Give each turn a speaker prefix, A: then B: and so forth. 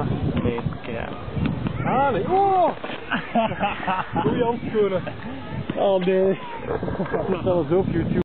A: even.
B: Nee, ja.
A: Ah nee, oh! Goeie handschoenen. Oh nee. Dat is zelfs op YouTube.